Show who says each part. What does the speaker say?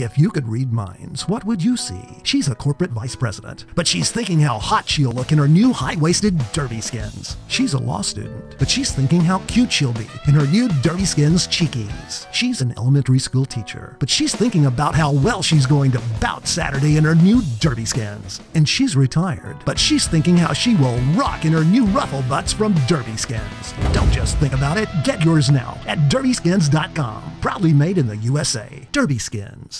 Speaker 1: If you could read minds, what would you see? She's a corporate vice president, but she's thinking how hot she'll look in her new high waisted Derby Skinz. She's a law student, but she's thinking how cute she'll be in her new Derby Skinz cheekies. She's an elementary school teacher, but she's thinking about how well she's going to bout Saturday in her new Derby Skinz. And she's retired, but she's thinking how she will rock in her new ruffle butts from Derby Skinz. Don't just think about it, get yours now at derbyskinz.com. Proudly made in the USA. Derby Skinz.